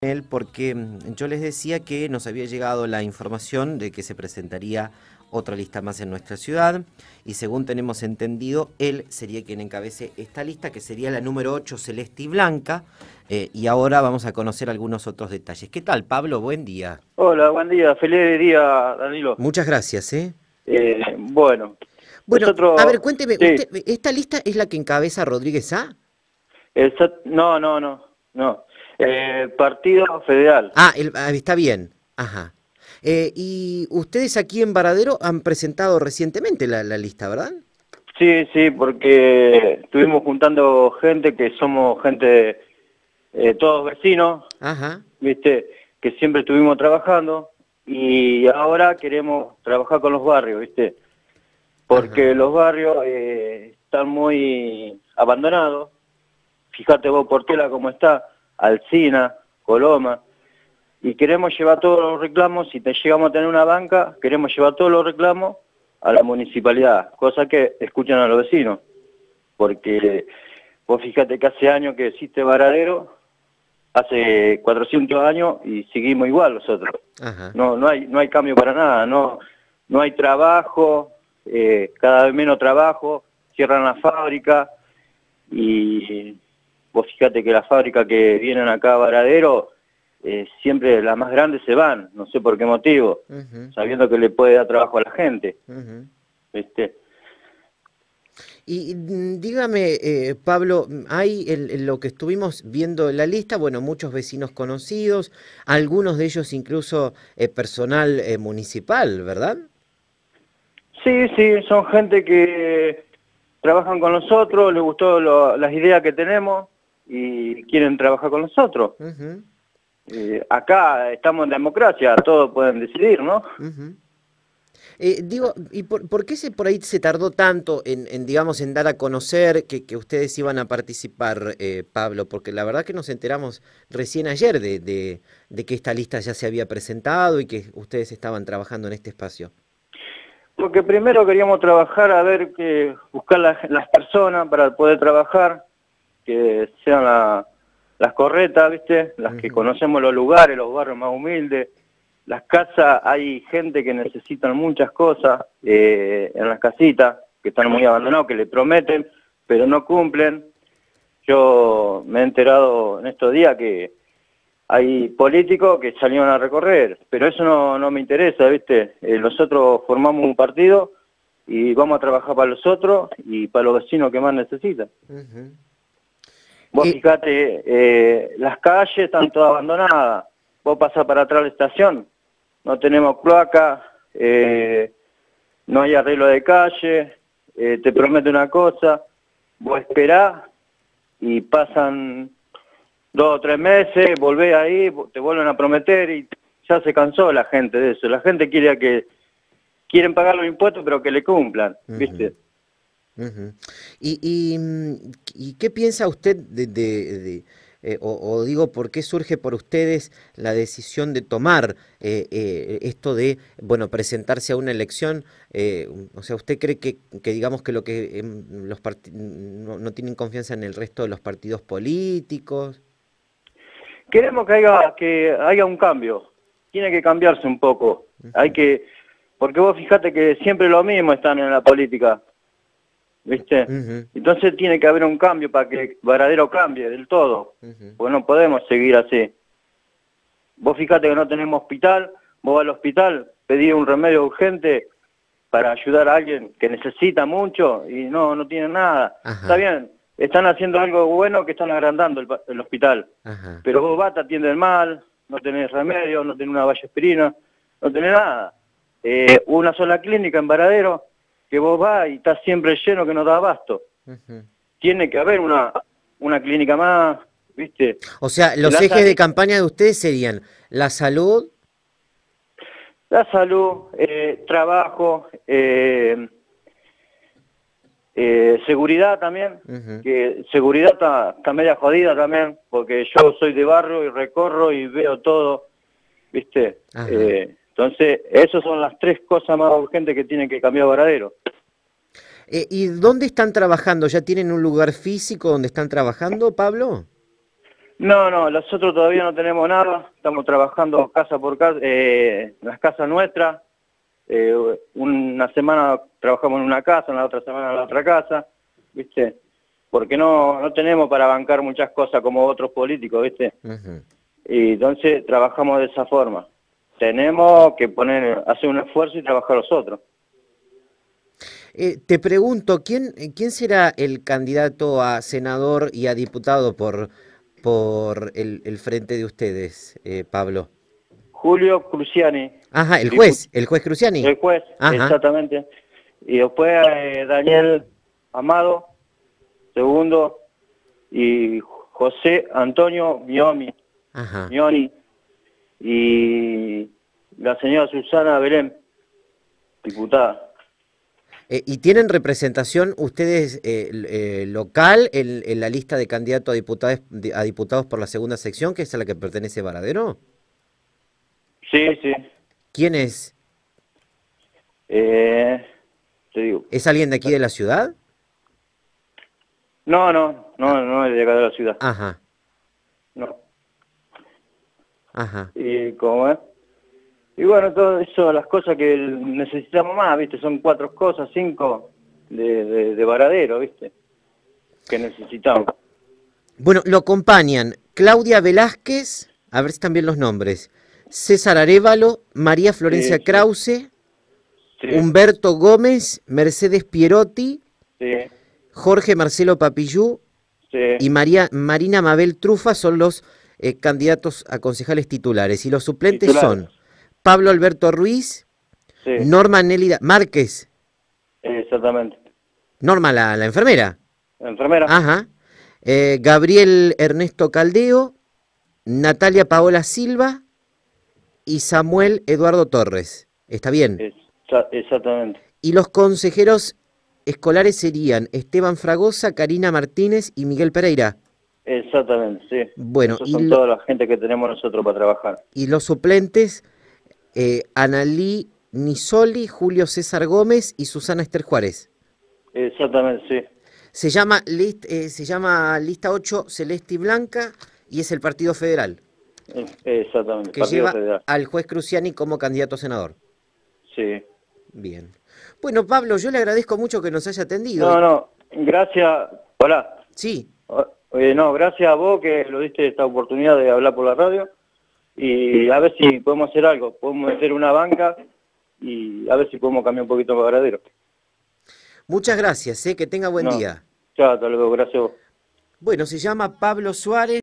él porque mm, yo les decía que nos había llegado la información de que se presentaría otra lista más en nuestra ciudad y según tenemos entendido, él sería quien encabece esta lista, que sería la número 8, Celeste y Blanca, eh, y ahora vamos a conocer algunos otros detalles. ¿Qué tal, Pablo? Buen día. Hola, buen día. Feliz día, Danilo. Muchas gracias, ¿eh? eh bueno. Bueno, a ver, cuénteme, ¿esta lista es la que encabeza Rodríguez A? no, no, no, no. Eh, partido Federal. Ah, ah, está bien. Ajá. Eh, y ustedes aquí en Varadero han presentado recientemente la, lista, ¿verdad? Sí, sí, porque estuvimos juntando gente que somos gente, eh, todos vecinos, Ajá. ¿viste? Que siempre estuvimos trabajando y ahora queremos trabajar con los barrios, ¿viste? Porque los barrios eh, están muy abandonados. Fíjate vos, Portela, cómo está Alcina, Coloma, y queremos llevar todos los reclamos, si te llegamos a tener una banca, queremos llevar todos los reclamos a la municipalidad, cosa que escuchan a los vecinos, porque vos fíjate que hace años que existe Varadero, hace 400 años y seguimos igual nosotros. No, no hay, no hay cambio para nada, no, no hay trabajo, eh, cada vez menos trabajo, cierran la fábrica y Vos fíjate que las fábricas que vienen acá a Varadero, eh, siempre las más grandes se van, no sé por qué motivo, sabiendo que le puede dar trabajo a la gente. Y mm, dígame, eh, Pablo, hay en, lo que estuvimos viendo en la lista, bueno, muchos vecinos conocidos, algunos de ellos incluso eh, personal municipal, ¿verdad? Sí, sí, son gente que trabajan con nosotros, les gustó las ideas que tenemos, y quieren trabajar con nosotros. Eh, acá estamos en democracia, todos pueden decidir, ¿no? Eh, digo, ¿y por, qué se, por ahí se tardó tanto en, digamos, en dar a conocer que, que ustedes iban a participar, eh, Pablo? Porque la verdad que nos enteramos recién ayer de, de, que esta lista ya se había presentado y que ustedes estaban trabajando en este espacio. Porque primero queríamos trabajar a ver que buscar las personas para poder trabajar, que sean las corretas, ¿viste? Las que conocemos los lugares, los barrios más humildes. Las casas, hay gente que necesitan muchas cosas eh, en las casitas, que están muy abandonados, que le prometen, pero no cumplen. Yo me he enterado en estos días que hay políticos que salieron a recorrer, pero eso no, no me interesa, ¿viste? Eh, nosotros formamos un partido y vamos a trabajar para los otros y para los vecinos que más necesitan. Vos fijate, eh, las calles están todas abandonadas. Vos pasás para atrás la estación, no tenemos cloaca, eh, no hay arreglo de calle, eh, te promete una cosa, vos esperás y pasan dos o tres meses, volvés ahí, te vuelven a prometer y ya se cansó la gente de eso. La gente quiere que quieren pagar los impuestos pero que le cumplan, ¿viste? Y, mm, y, qué piensa usted de, eh, o, digo, por qué surge por ustedes la decisión de tomar eh, eh, esto de, bueno, presentarse a una elección? o sea, ¿usted cree que, que, digamos que lo que em, los no, no, tienen confianza en el resto de los partidos políticos? Queremos que haya, que haya un cambio. Tiene que cambiarse un poco. Hay que, porque vos fijate que siempre lo mismo están en la política ¿viste? Entonces tiene que haber un cambio para que Varadero cambie del todo, porque no podemos seguir así. Vos fíjate que no tenemos hospital, vos vas al hospital, pedís un remedio urgente para ayudar a alguien que necesita mucho y no, no tienen nada. Está bien, están haciendo algo bueno que están agrandando el, hospital, pero vos vas, te atienden mal, no tenés remedio, no tenés una valla aspirina, no tenés nada. Eh, una sola clínica en Varadero que vos vas y está siempre lleno que no da abasto. Tiene que haber una, una clínica más, ¿viste? O sea, los ejes de campaña de ustedes serían la salud. La salud, eh, trabajo, eh, eh, seguridad también, que seguridad está, está media jodida también, porque yo soy de barrio y recorro y veo todo, ¿viste? Entonces, esas son las tres cosas más urgentes que tienen que cambiar Varadero. Eh, ¿Y dónde están trabajando? ¿Ya tienen un lugar físico donde están trabajando, Pablo? No, no, nosotros todavía no tenemos nada, estamos trabajando casa por casa, eh, las casas nuestras, eh, una semana trabajamos en una casa, en la otra semana en la otra casa, ¿viste? Porque no, no tenemos para bancar muchas cosas como otros políticos, ¿viste? Y entonces trabajamos de esa forma. Tenemos que poner, hacer un esfuerzo y trabajar los otros. Eh, te pregunto, ¿quién, ¿quién será el candidato a senador y a diputado por, por el, frente de ustedes, eh, Pablo? Julio Cruciani. Ajá, el juez, el juez Cruciani. El juez, exactamente. Y después eh, Daniel Amado, segundo, y José Antonio Miomi, Ajá. Mioni, y la señora Susana Belén, diputada. Eh, ¿Y tienen representación ustedes eh, eh, local en, la lista de candidatos a diputados, a diputados por la segunda sección, que es a la que pertenece Varadero? Sí, sí. ¿Quién es? te digo. ¿Es alguien de aquí de la ciudad? No, no, no, no es de acá de la ciudad. Ajá. Ajá. ¿Y cómo es? Y bueno, todo eso, las cosas que necesitamos más, ¿viste? Son cuatro cosas, cinco de, de, varadero, ¿viste? Que necesitamos. Bueno, lo acompañan Claudia Velázquez, a ver si están bien los nombres, César Arevalo, María Florencia Krause, Humberto Gómez, Mercedes Pierotti, Jorge Marcelo Papillú y María, Marina Mabel Trufa son los eh, candidatos a concejales titulares. Y los suplentes son Pablo Alberto Ruiz, Norma Nélida Márquez. Exactamente. Norma, la, la enfermera. La enfermera. Ajá. Eh, Gabriel Ernesto Caldeo, Natalia Paola Silva y Samuel Eduardo Torres. ¿Está bien? exactamente. Y los consejeros escolares serían Esteban Fragosa, Karina Martínez y Miguel Pereira. Exactamente, sí. Bueno, son toda la gente que tenemos nosotros para trabajar. Y los suplentes eh, Analí Nisoli, Julio César Gómez y Susana Esther Juárez. Exactamente, sí. Se llama, eh, se llama Lista 8 Celeste y Blanca y es el Partido Federal. Exactamente. Que lleva al juez Cruciani como candidato a senador. Sí. Bien. Bueno, Pablo, yo le agradezco mucho que nos haya atendido. No, no, gracias. Hola. Sí. No, gracias a vos que lo diste esta oportunidad de hablar por la radio y a ver si podemos hacer algo, podemos meter una banca y a ver si podemos cambiar un poquito el Varadero. Muchas gracias, ¿eh? que tenga buen día. Chao, hasta luego, gracias. Bueno, se llama Pablo Suárez.